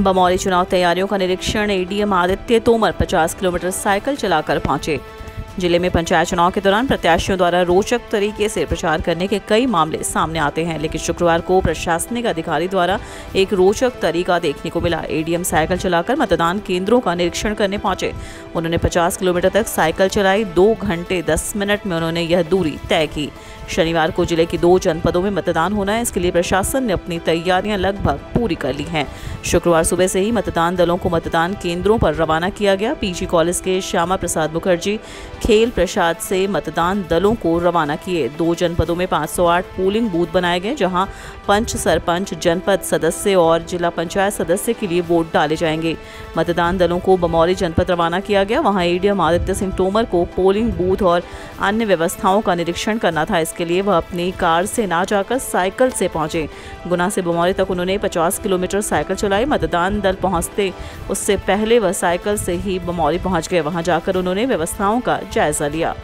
बमौली चुनाव तैयारियों का निरीक्षण ADM Aditya Tomar 50 kilometre cycle चलाकर पहुँचे। ज़िले में पंचायत चुनाव के दौरान प्रत्याशियों द्वारा रोचक तरीके से प्रचार करने के कई मामले सामने आते हैं, लेकिन शुक्रवार को प्रशासनिक अधिकारी द्वारा एक रोचक तरीका देखने को मिला। एडीएम साइकिल चलाकर मतदान केंद्रों का निरीक्षण करने पहुँचे। उन्होंने 50 किलोमीटर तक साइकिल चलाई। दो घंटे 10 मिनट में उन्होंने यह दूरी तय की। शनिवार को ज़िले की दो जनपदों में मतदान होना है। इसके लिए प्रशासन ने अपनी तैयारियाँ लगभग पूरी कर ली हैं। शुक्रवार सुबह से ही मतदान दलों को मतदान केंद्रों पर रवाना किया गया। पीजी कॉलेज के श्यामा प्रसाद मुखर्जी खेल प्रसाद से मतदान दलों को रवाना किए। दो जनपदों में 508 पोलिंग बूथ बनाए गए, जहाँ पंच सरपंच, जनपद सदस्य और जिला पंचायत सदस्य के लिए वोट डाले जाएँगे। मतदान दलों को बमौली जनपद रवाना किया गया। वहाँ एडीएम आदित्य सिंह तोमर को पोलिंग बूथ और अन्य व्यवस्थाओं का निरीक्षण करना था। इसके लिए वह अपनी कार से ना जाकर साइकिल से पहुँचे। गुना से बमौली तक उन्होंने 50 किलोमीटर साइकिल चलाई। मतदान दल पहुँचते, उससे पहले वह साइकिल से ही बमौली पहुँच गए। वहाँ जाकर उन्होंने व्यवस्थाओं का जायजा लिया